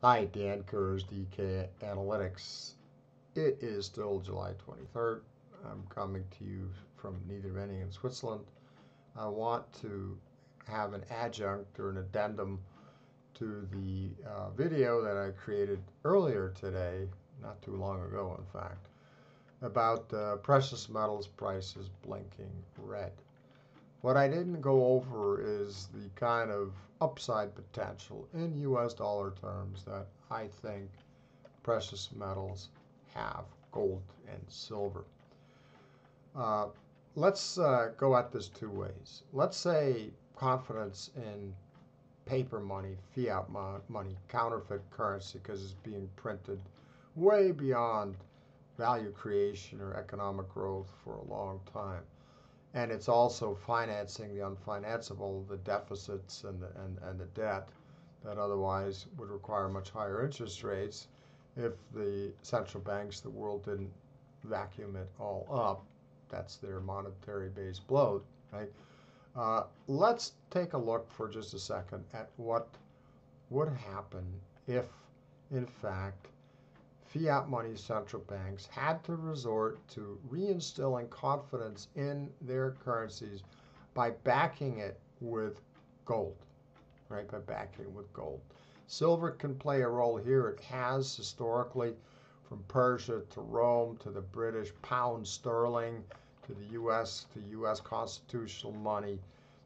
Hi, Dan Kurz, DK Analytics. It is still July 23rd. I'm coming to you from Niederweningen in Switzerland. I want to have an adjunct or an addendum to the uh, video that I created earlier today, not too long ago, in fact, about uh, precious metals prices blinking red. What I didn't go over is the kind of upside potential in US dollar terms that I think precious metals have, gold and silver. Uh, let's uh, go at this two ways. Let's say confidence in paper money, fiat money, counterfeit currency, because it's being printed way beyond value creation or economic growth for a long time and it's also financing the unfinanceable, the deficits and the, and, and the debt that otherwise would require much higher interest rates if the central banks the world didn't vacuum it all up. That's their monetary base bloat, right? Uh, let's take a look for just a second at what would happen if, in fact, fiat money central banks had to resort to reinstilling confidence in their currencies by backing it with gold, right? By backing it with gold. Silver can play a role here. It has historically, from Persia to Rome to the British pound sterling to the U.S. to U.S. constitutional money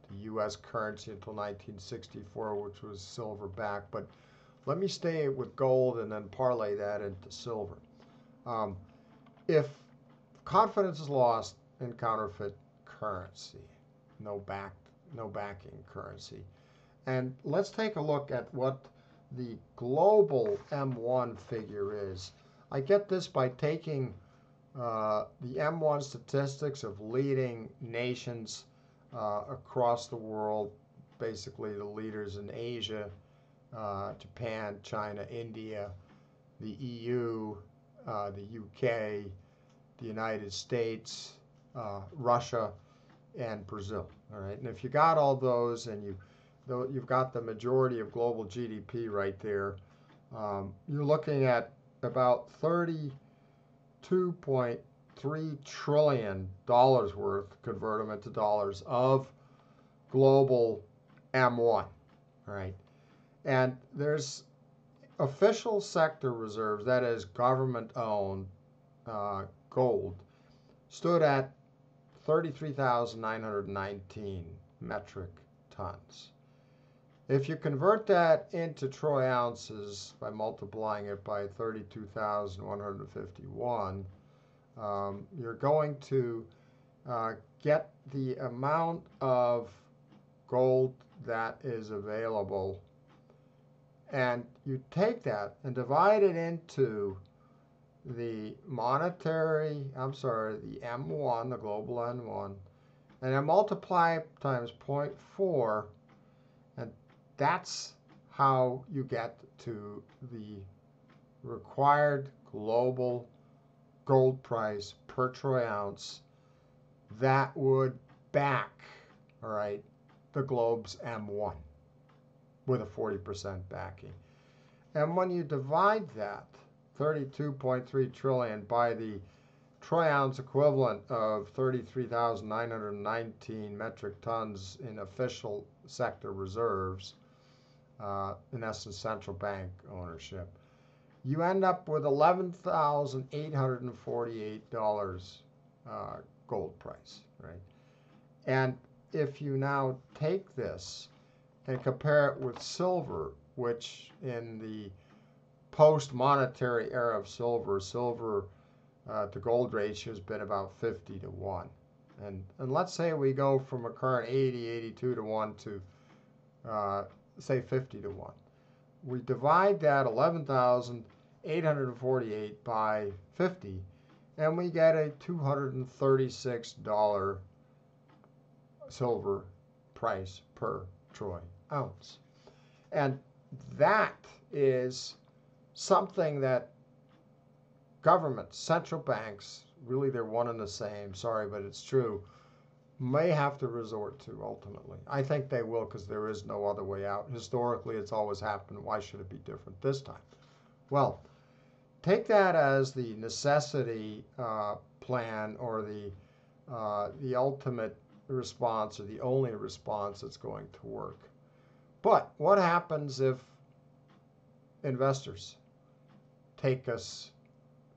to U.S. currency until 1964, which was silver backed. But let me stay with gold and then parlay that into silver. Um, if confidence is lost in counterfeit currency, no back, no backing currency, and let's take a look at what the global M1 figure is. I get this by taking uh, the M1 statistics of leading nations uh, across the world, basically the leaders in Asia, uh, Japan, China, India, the EU, uh, the UK, the United States, uh, Russia, and Brazil. All right, and if you got all those and you you've got the majority of global GDP right there, um, you're looking at about 32.3 trillion dollars worth, convert them into dollars, of global M1. All right. And there's official sector reserves, that is government owned uh, gold, stood at 33,919 metric tons. If you convert that into troy ounces by multiplying it by 32,151, um, you're going to uh, get the amount of gold that is available and you take that and divide it into the monetary, I'm sorry, the M1, the global M1, and then multiply times 0.4, and that's how you get to the required global gold price per troy ounce that would back, all right, the globe's M1 with a 40% backing. And when you divide that 32.3 trillion by the troy ounce equivalent of 33,919 metric tons in official sector reserves, uh, in essence, central bank ownership, you end up with $11,848 uh, gold price, right? And if you now take this and compare it with silver, which in the post monetary era of silver, silver uh, to gold ratio has been about 50 to 1. And, and let's say we go from a current 80, 82 to 1 to uh, say 50 to 1. We divide that 11,848 by 50 and we get a $236 silver price per troy ounce. And that is something that governments, central banks, really they're one and the same, sorry, but it's true, may have to resort to ultimately. I think they will because there is no other way out. Historically, it's always happened. Why should it be different this time? Well, take that as the necessity uh, plan or the uh, the ultimate response or the only response that's going to work. But what happens if investors take us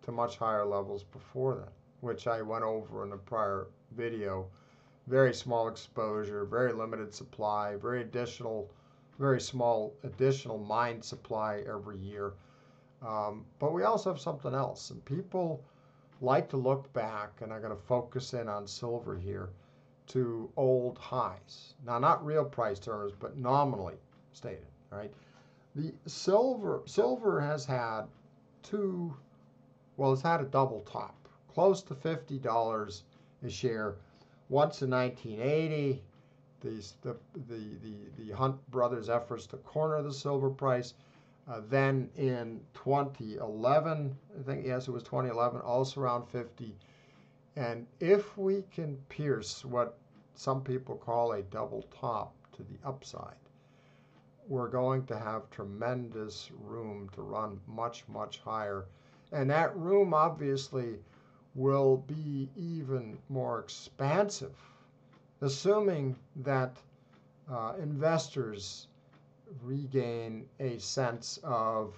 to much higher levels before then, which I went over in a prior video? Very small exposure, very limited supply, very additional, very small additional mine supply every year. Um, but we also have something else, and people like to look back, and I'm going to focus in on silver here, to old highs. Now, not real price terms, but nominally stated. All right. The silver silver has had two, well, it's had a double top, close to fifty dollars a share. Once in 1980, the, the, the, the Hunt brothers' efforts to corner the silver price uh, then in 2011, I think, yes, it was 2011, also around 50. And if we can pierce what some people call a double top to the upside, we're going to have tremendous room to run much, much higher. And that room obviously will be even more expansive, assuming that uh, investors regain a sense of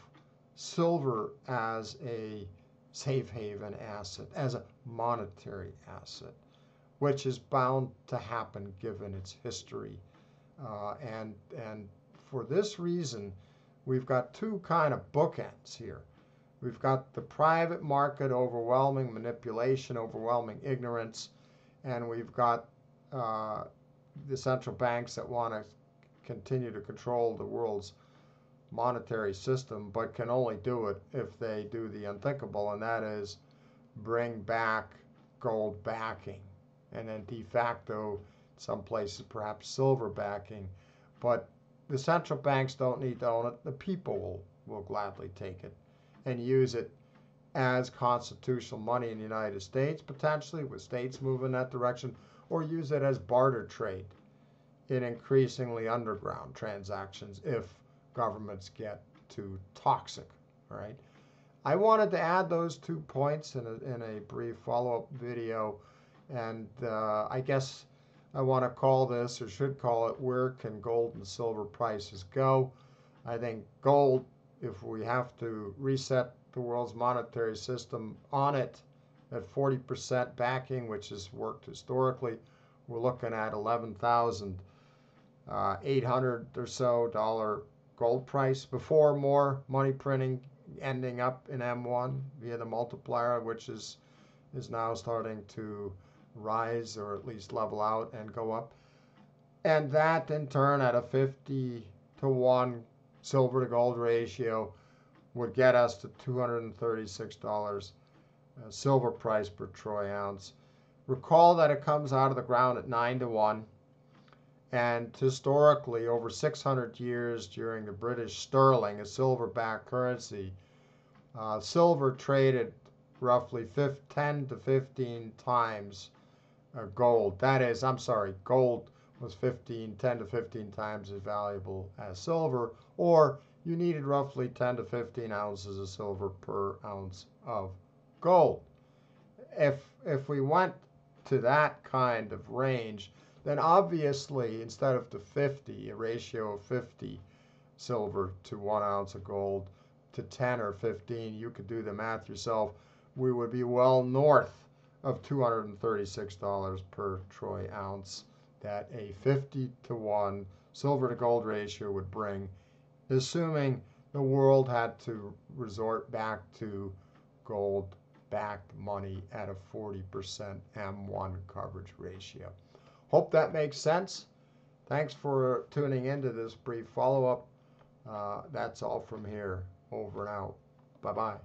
silver as a safe haven asset, as a monetary asset, which is bound to happen given its history. Uh, and, and for this reason, we've got two kind of bookends here. We've got the private market overwhelming manipulation, overwhelming ignorance, and we've got uh, the central banks that want to continue to control the world's monetary system, but can only do it if they do the unthinkable, and that is bring back gold backing. And then de facto, some places perhaps silver backing. But the central banks don't need to own it. The people will, will gladly take it and use it as constitutional money in the United States, potentially, with states moving that direction, or use it as barter trade in increasingly underground transactions if governments get too toxic. Right. I wanted to add those two points in a, in a brief follow up video. And uh, I guess I want to call this, or should call it, Where Can Gold and Silver Prices Go? I think gold, if we have to reset the world's monetary system on it at 40% backing, which has worked historically, we're looking at 11,000 uh, 800 or so dollar gold price before more money printing ending up in M1 via the multiplier, which is is now starting to rise or at least level out and go up. And that in turn at a 50 to 1 silver to gold ratio would get us to $236 uh, silver price per troy ounce. Recall that it comes out of the ground at 9 to 1 and historically, over 600 years during the British sterling, a silver backed currency, uh, silver traded roughly 10 to 15 times uh, gold. That is, I'm sorry, gold was 15, 10 to 15 times as valuable as silver, or you needed roughly 10 to 15 ounces of silver per ounce of gold. If, if we went to that kind of range, then obviously instead of the 50, a ratio of 50 silver to one ounce of gold to 10 or 15, you could do the math yourself. We would be well north of $236 per troy ounce that a 50 to 1 silver to gold ratio would bring, assuming the world had to resort back to gold backed money at a 40% M1 coverage ratio. Hope that makes sense. Thanks for tuning into this brief follow up. Uh, that's all from here. Over and out. Bye bye.